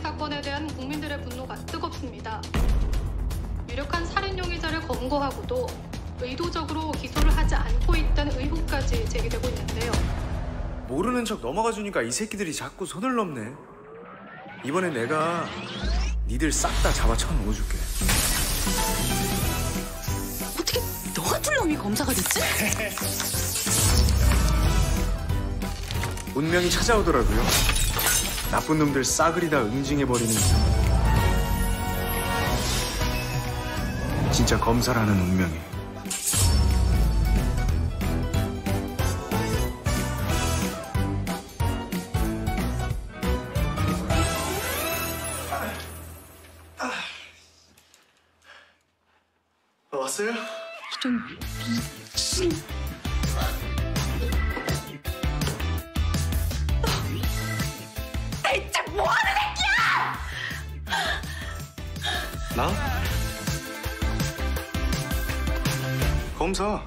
살인 사건에 대한 국민들의 분노가 뜨겁습니다. 유력한 살인 용의자를 검거하고도 의도적으로 기소를 하지 않고 있다는 의혹까지 제기되고 있는데요. 모르는 척 넘어가 주니까 이 새끼들이 자꾸 손을 넘네. 이번엔 내가 니들 싹 다 잡아 쳐 넣어줄게. 어떻게 너 같은 놈이 검사가 됐지? 운명이 찾아오더라고요. 나쁜 놈들 싸그리 다 응징해버리는 진짜 검사라는 운명이. 왔어요? 좀 미친. 대체 뭐하는 새끼야! 나? 검사.